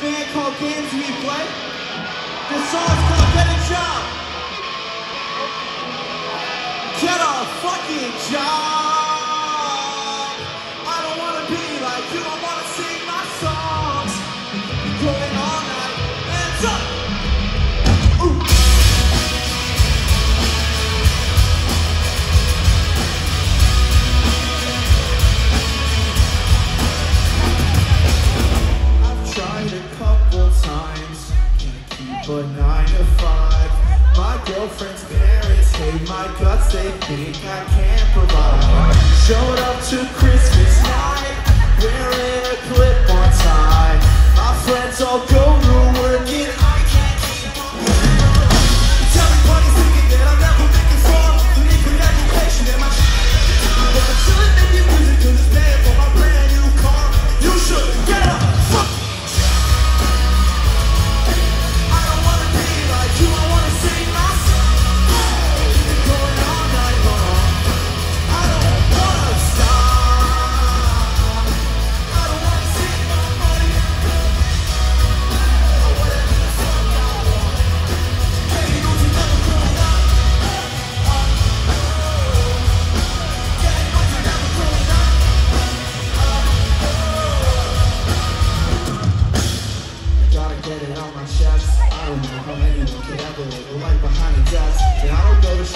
band called Games We Play. This song's called Get a Job. Get a fucking job. But nine to five. My girlfriend's parents hate my guts, they think I can't provide. Showed up to Christmas.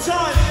time.